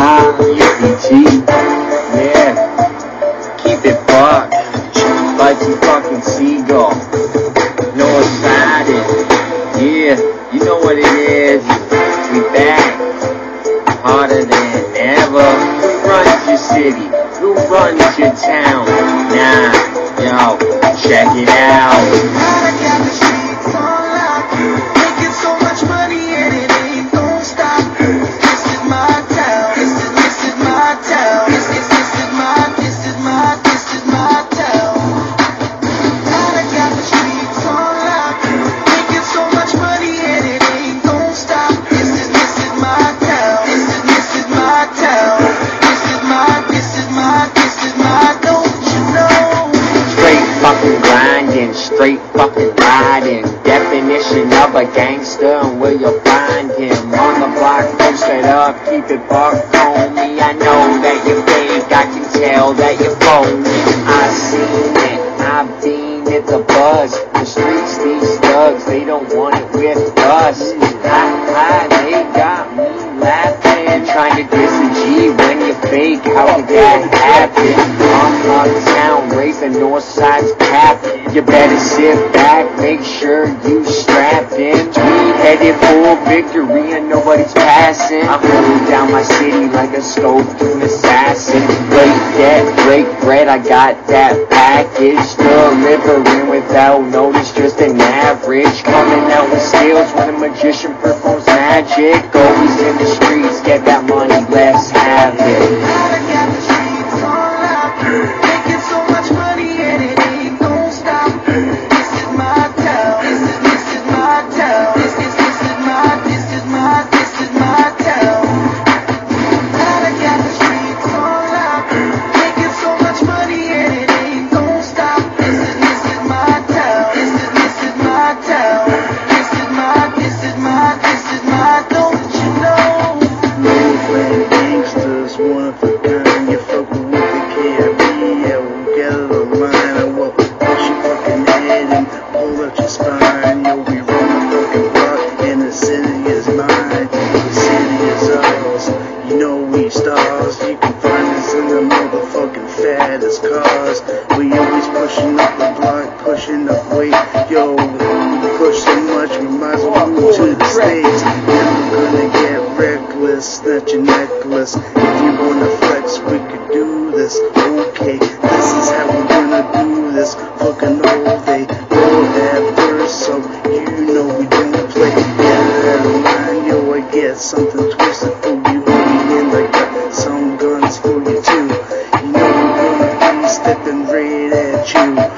high, EPT. Yeah, keep it fucked. Like some fucking seagull. No excited. Yeah, you know what it is. We back. Harder than ever. Who runs your city? Who runs your town? Nah, yo, check it out. Definition of a gangster and where you'll find him. On the block, posted up, keep it buck on me. I know that you're fake, I can tell that you're phony. I seen it, I've seen it's the buzz. The streets, these thugs, they don't want it with us. Ha, they got me laughing. Trying to diss a G when you're fake, how could that happen? I'm uptown, raising north side's cap. You better sit back, make sure you. We headed for victory and nobody's passing. I'm hold down my city like a scope to an assassin. Break that, break bread, I got that package. Delivering without notice, just an average. Coming out with skills when a magician performs magic. Always in the streets, motherfucking fattest cars. We always pushing up the block, pushing up weight. Yo, we push so much, we might as well move to the States. Never gonna get reckless, snatch your necklace. If you wanna flex, we could do this. Okay, this is how we're gonna do this. Fucking all go at first, so you know we don't play. Of line, yo, I get something twisted. And read it, to you